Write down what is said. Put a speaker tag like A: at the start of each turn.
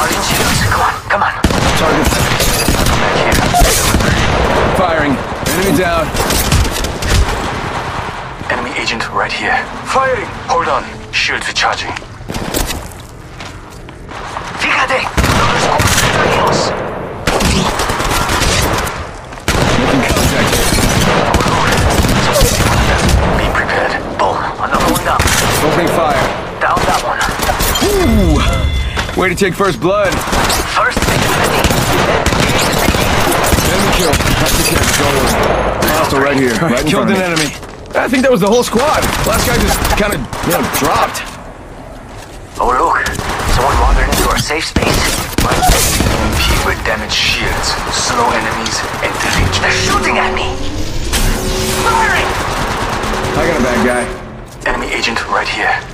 A: Charging shields. Come on, come on.
B: Targets firing. Enemy down.
A: Enemy agent right here. Firing! Hold on. Shields recharging. Fíjate! Los compañeros.
B: Making contact.
A: Be prepared. Bull, another one down.
B: Opening fire.
A: Down that one.
B: Ooh! Way to take first blood.
A: First, enemy.
B: Enemy kill. Not the kill. Don't worry. Hostile right here. Right in Killed an enemy. I think that was the whole squad. Last guy just kind of, you know, dropped.
A: Oh, look. Someone wandered into our safe space. MP with damaged shields. Slow enemies and reach. They're shooting at me. Firing!
B: I got a bad guy.
A: Enemy agent right here.